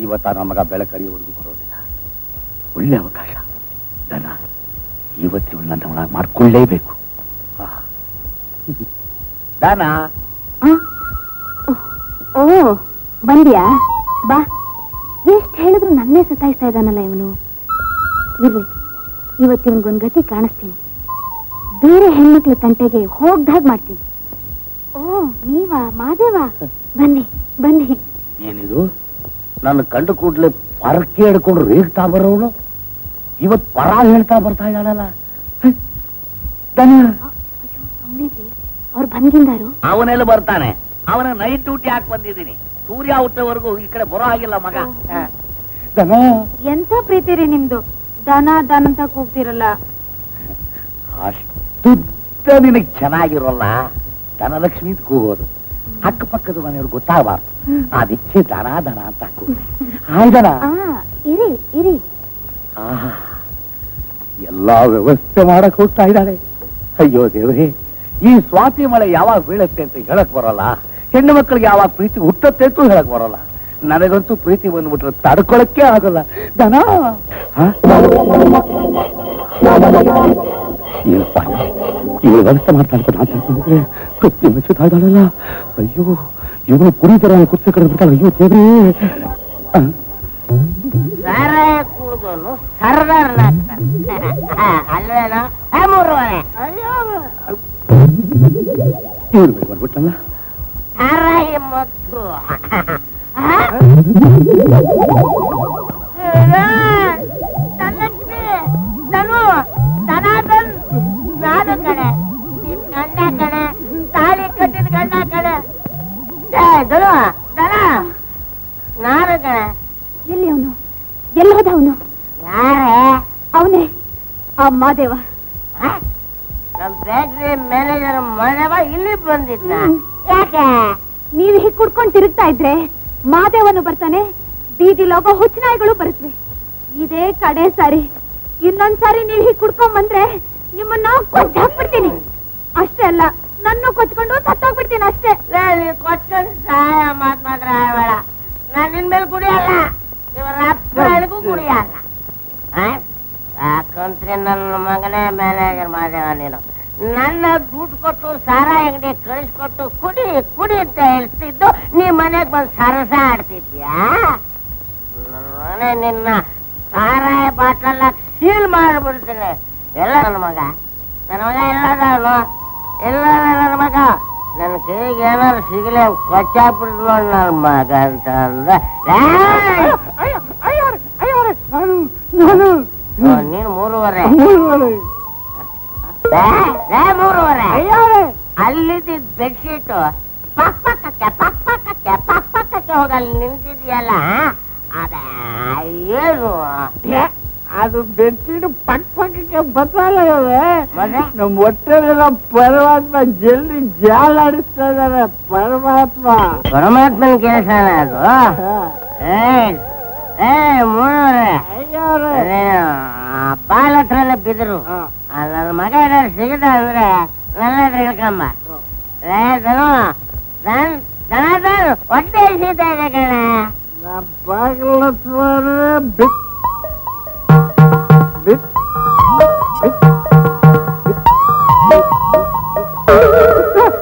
ಇವತ್ತ ನನ್ನ ಮಗ ಬೆಳಕರಿಯವರೆಗೂ ಬರೋದಿಲ್ಲ. ಒಳ್ಳೆ ಅವಕಾಶ. ದನ ಇವತ್ತು ನನ್ನ ಒಳಗೆ ಮಾಡ್ಕೊಳ್ಳೇಬೇಕು ದನ. ಓ, ಬಂದ್ಯಾ? ಬಾ. ಎಷ್ಟ್ ಹೇಳಿದ್ರು ನನ್ನೇ ಸತಾಯಿಸ್ತಾ ಇದ್ದಾನಲ್ಲ ಇವನು. ಇರ್ಲಿ. ಇವತ್ತಿವನ್ಗೊಂದ್ ಗತಿ ಕಾಣಿಸ್ತೀನಿ. ಬೇರೆ ಹೆಣ್ಮಕ್ಳ ತಂಟೆಗೆ ಹೋಗ್ದಾಗ ಮಾಡ್ತೀನಿ. ಓ ನೀವಾ ಮಾದೇವ? ಬನ್ನಿ ಬನ್ನಿ. ಏನಿದು? ನನ್ನ ಕಂಡು ಕೂಡ್ಲೆ ಪರಕ್ಕೆ ಹಿಡ್ಕೊಂಡು ರೇಗ್ತಾ ಬರೋಳು? ಇವತ್ ಪರ ಹೇಳ್ತಾ ಬರ್ತಾ ಇದ್ದಾಳಲ್ಲ? ಅವ್ರ ಬಂದ್ಗಿಂದಾರು? ಅವನೆಲ್ಲ ಬರ್ತಾನೆ. ಅವನ ನೈಟ್ ಡ್ಯೂಟಿ ಹಾಕಿ ಬಂದಿದ್ದೀನಿ. ಸೂರ್ಯ ಹುಟ್ಟೋವರೆಗೂ ಈ ಕಡೆ ಬರೋ ಆಗಿಲ್ಲ ಮಗ. ಎಂತ ಪ್ರೀತಿ ರೀ ನಿಮ್ದು? ದನ ದನ ಅಂತ ಕೂಗ್ತಿರಲ್ಲ. ಅಷ್ಟುದ್ದ ನಿನಗ್ ಚೆನ್ನಾಗಿರೋಲ್ಲ. ಧನಲಕ್ಷ್ಮಿ ಅಂತ ಕೂಗೋದು. ಅಕ್ಕಪಕ್ಕದ ಮನೆಯವ್ರು ಗೊತ್ತಾಗಬಾರ್ದು. ಅದಕ್ಕೆ ದನ ದನ ಅಂತ ಕೂಗು. ಹಾಯ್ ದನ. ಆ ಇರಿ ಇರಿ. ಆಹಾ. ಎಲ್ಲಾ ವ್ಯವಸ್ಥೆ ಮಾಡಕ್ ಹೋಗ್ತಾ ಇದ್ದಾಳೆ. ಅಯ್ಯೋ ದೇವ್ರೇ ಈ ಸ್ವಾತಿ ಮಳೆ ಯಾವಾಗ ಬೀಳತ್ತೆ ಅಂತ ಹೇಳಕ್ ಬರಲ್ಲ. ಹೆಣ್ಣು ಮಕ್ಕಳಿಗೆ ಯಾವಾಗ ಪ್ರೀತಿ ಹುಟ್ಟತ್ತೆ ಅಂತೂ ಹೇಳಕ್ ಬರಲ್ಲ. ನನಗಂತೂ ಪ್ರೀತಿ ಬಂದ್ಬಿಟ್ರೆ ತಡ್ಕೊಳಕ್ಕೆ ಆಗಲ್ಲ. ದನ. ಇವಳು ವ್ಯವಸ್ಥೆ ಮಾಡ್ತಾ ಇರ್ತಾನೆ ಅಂತ ಅನ್ಕೊಂಡಿದ್ರೆ ಕತ್ತಿ ಮೆಚ್ಚುತ್ತಾ ಇದ್ದಾಳಲ್ಲ ಅಯ್ಯೋ ಇವಳು ಕುರಿ ತರ ಕುರ್ಚಿ ಕಡೆ ಬಿಡ್ತಾಳೆ ಅಯ್ಯೋ ದೇವ್ರೇ ಆ? ಸಾರಾಯ ಕುಡ್ದೋನು ಸರ್ದಾರ್ನಾಗ್ತಾನೆ ಅಲ್ವೇನೋ ಆ ಮೂರುವರೆ ಇವಳು ಬೇಗ ಬಂದ್ಬಿಟ್ಟಲ್ಲ ಸಾರಾಯಿ ಮತ್ತು ನಾನು ಕಣೆ ಎಲ್ಲಿ ಅವನು? ಎಲ್ಲಿ ಹೋದ ಅವನು? ಯಾರೇ? ಅವನೇ. ಆ ಮಾದೇವ ನಮ್ ಫ್ಯಾಕ್ಟ್ರಿ ಮ್ಯಾನೇಜರ್ ಮಾದೇವ ಇಲ್ಲಿ ಬಂದಿದ್ದ. ಯಾಕೆ? ನೀವ್ ಹೀಗ್ ಕುಡ್ಕೊಂಡ್ ತಿರುಗ್ತಾ ಇದ್ರೆ ಮಾದೇವನು ಬರ್ತಾನೆ ಬೀದಿ ಲೋಕ ಹುಚ್ಚನಾಯಿಗಳು ಬರುತ್ತವೆ ಇದೇ ಕಡೆ ಸಾರಿ. ಇನ್ನೊಂದ್ಸಾರಿ ನೀವ್ ಹೀಗ್ ಕುಡ್ಕೊಂಡ್ ಬಂದ್ರೆ ನಿಮ್ಮನ್ನ ಕೊಂದ್ ಹಾಕ್ಬಿಡ್ತೀನಿ. ಅಷ್ಟೇ ಅಲ್ಲ ನನ್ನ ಕೊಚ್ಕೊಂಡು ಸತ್ತೋಗ್ಬಿಡ್ತೀನಿ ಅಷ್ಟೇ. ನೀವ್ ಕೊಚ್ಕೊಂಡ್ ಸಹಾಯ ಮಾತ್ ಮಾತ್ರ ಆಡ್ಬೇಡ ನಾನು ನಿನ್ ಮೇಲೆ ಕುಡಿಯಲ್ಲ ಇವರ ಅಪ್ಪನಿಗೂ ಕುಡಿಯಲ್ಲ ಆ? ಯಾಕಂದ್ರೆ ನನ್ನ ಮಗನೇ ಮ್ಯಾನೇಜರ್ ಮಾದೇವ ನೀನು. ನನ್ನ ದುಡ್ಡು ಕೊಟ್ಟು ಸಾರ ಅಂಗಡಿ ಕಳಿಸ್ಕೊಟ್ಟು ಕುಡಿ ಕುಡಿ ಅಂತ ಹೇಳ್ತಿದ್ದು ನೀ ಮನೆಗೆ ಬಂದು ಸರಸ ಆಡ್ತಿದ್ಯಾ? ನಾನು ಮನೆ ನಿನ್ನ ಸಾರಾಯ ಬಾಟ್ಲಲ್ಲ ಸೀಲ್ ಮಾಡ್ಬಿಡ್ತೀನಿ. ಎಲ್ಲ ನನ್ನ ಮಗ. ನನ್ನ ಮಗ ಎಲ್ಲದ ಅವನು ಎಲ್ಲ ನನ್ನ ಮಗ? ನನ್ನ ಕೈಗೆ ಏನಾದ್ರು ಸಿಗಲಿ ಕೊಚ್ಚಾಕ್ಬಿಡ್ತು ನನ್ನ ಮಗ ಅಂತ ಅಂದ. ನೀನು ಮೂರುವರೆ. ಮೂರುವರೆ. ಅಲ್ಲಿದ್ದ ಬೆಡ್ಶೀಟ್ ಪಕ್ ಪಕ್ಕಕ್ಕೆ ಪಕ್ ಪಕ್ಕಕ್ಕೆ ಪಕ್ ಪಕ್ಕಕ್ಕೆ ಹೋಗಿ ಅಲ್ಲಿ ನಿಂತಿದ್ಯಲ್ಲ, ಅದ ಏನು ಅದು ಬೆಡ್ಶೀಟ್ ಪಕ್ ಪಕ್ಕಕ್ಕೆ ಬತ್ತಲ್ಲ ಮತ್ತೆ ನಮ್ ಹೊಟ್ಟೆಲೆಲ್ಲ ಪರಮಾತ್ಮ ಜಲ್ದಿ ಜಾಲಾಡಿಸ್ತಾ ಇದಾರೆ ಪರಮಾತ್ಮ ಪರಮಾತ್ಮನ ಕೆಲಸ ಅದು ಏ ಏ ಮೂರುವರೆ ಅಯ್ಯೋರೆ ಅದೇನು, ಆ ಬಾಲ್ ಹತ್ರನೇ ಬಿದ್ರು ಆ ನನ್ನ ಮಗ ಏನಾದ್ರು ಸಿಗದ ಅಂದ್ರೆ ನನ್ನ ಹತ್ರ ಇಳ್ಕೊಂಬ ಲೇ ಧನು ನನ್ ಧನಾಧನ್ ಹೊಟ್ಟೆ ಸೀತಾ ಇದೆ ಕಣ ನಾ ಬಾಗಿಲ ಹತ್ರ